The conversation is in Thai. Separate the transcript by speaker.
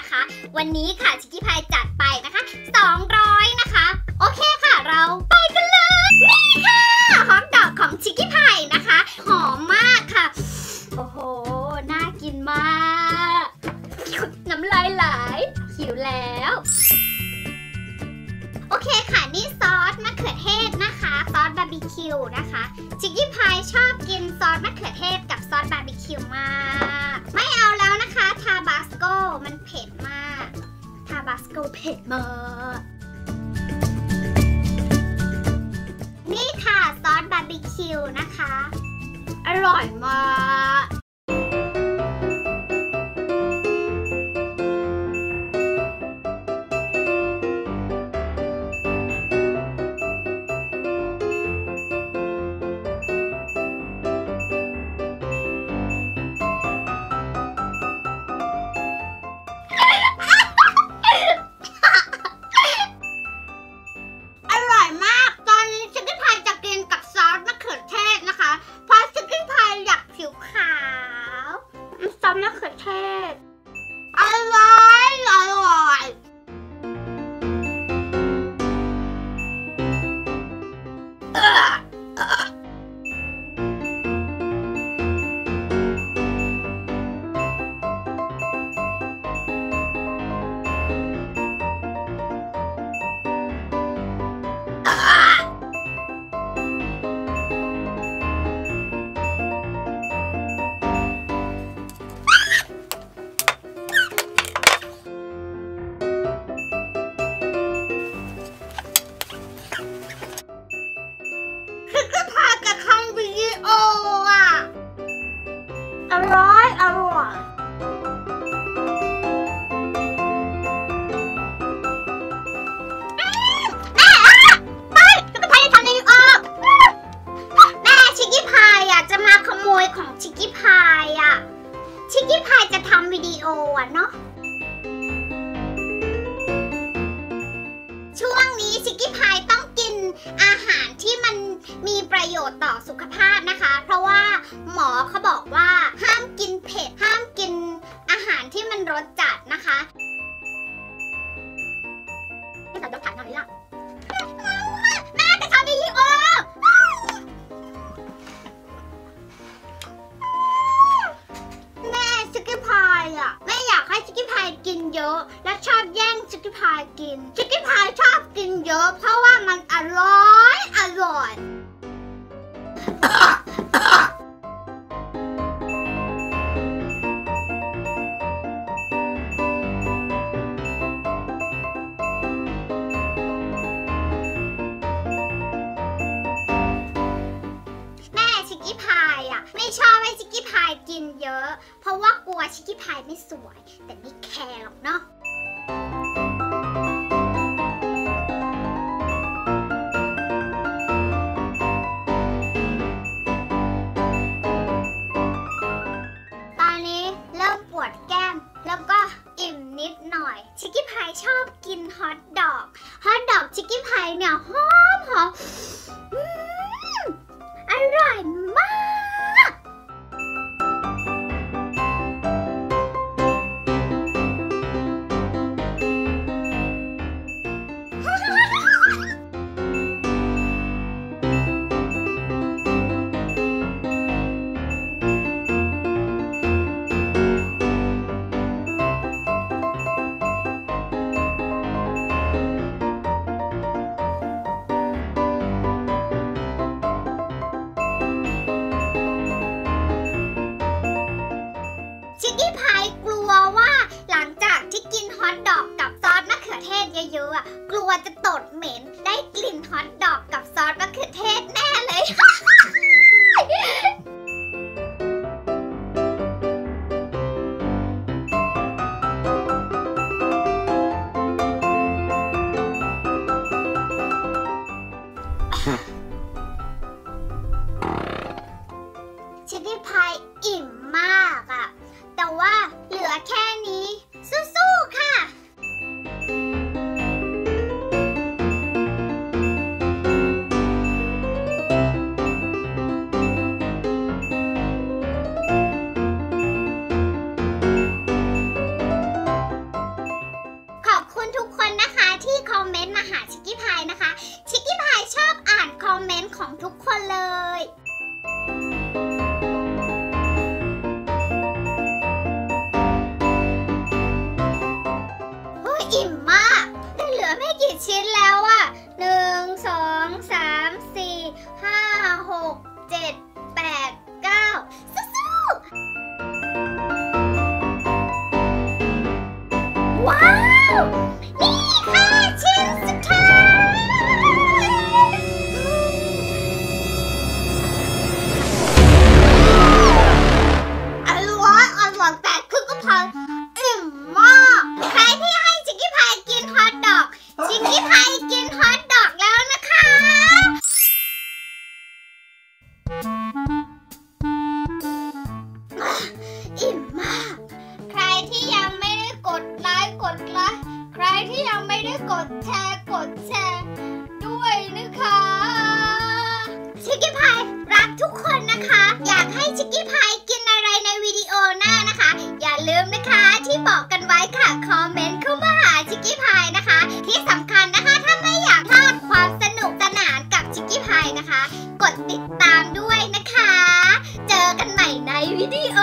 Speaker 1: ะคะ วันนี้ค่ะชิคกี้พายจัดไปนะคะ 200 นะคะ โอเคค่ะเราไปกันเลย นี่ค่ะฮอตดอกของชิคกี้พายนะคะ หอมมากค่ะ โอ้โห น่ากินมาก น้ำลายไหลหิวแล้ว โอเคค่ะ นี่ซอสมะเขือเทศนะคะ ซอสบาร์บีคิวนะคะ ชิคกี้พายชอบกินซอสมะเขือเทศกับซอสบาร์บีคิวมาก เผ็ดมาก นี่ค่ะซอสบาร์บีคิวนะคะ อร่อยมาก ชิคกี้พายจะทำวิดีโออะเนาะช่วงนี้ชิคกี้พายต้องกินอาหารที่มันมีประโยชน์ต่อสุขภาพนะคะ เพราะว่าหมอเขาบอกว่า พายกิน ชิคกี้พายชอบกินเยอะ เพราะว่ามันอร่อย อร่อยแม่ชิคกี้พายอะไม่ชอบให้ชิคกี้พายกินเยอะ เพราะว่ากลัวชิคกี้พายไม่สวย แต่ไม่แคร์หรอกเนาะ พายชอบกินฮอทดอกฮอทดอกชิคกี้พายเนี่ยหอมหอมอืมอร่อยมาก ชิคกี้พายกลัวว่าหลังจากที่กินฮอทดอกกับซอสมะเขือเทศเยอะๆกลัวจะตดเหม็นได้กลิ่นฮอทดอกกับซอสมะเขือเทศแน่เลยชิคกี้พายอิ่มมากาชิคกี้พายนะคะ ชิคกี้พายชอบอ่านคอมเมนต์ของทุกคนเลยอิ่มมากเหลือไม่กี่ชิ้นแล้วอะหนึ่งสองสามสี่ห้าหกเจ็ดแปดเก้าสู้ๆว้าว เขาอิ่มมากใครที่ให้ชิคกี้พายกินฮอทดอก ชิคกี้พายกินฮอทดอกแล้วนะคะ อิ่มมาก ใครที่ยังไม่ได้กดไลค์กดไลค์ใครที่ยังไม่ได้กดแชร์กดแชร์ ที่บอกกันไว้ค่ะคอมเมนต์เข้ามาหาชิคกี้พายนะคะ ที่สำคัญนะคะถ้าไม่อยากพลาดความสนุกสนานกับชิคกี้พายนะคะ กดติดตามด้วยนะคะ เจอกันใหม่ในวิดีโอ